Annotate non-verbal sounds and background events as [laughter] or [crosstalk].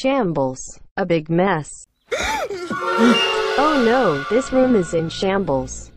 Shambles. A big mess. [gasps] oh no, this room is in shambles.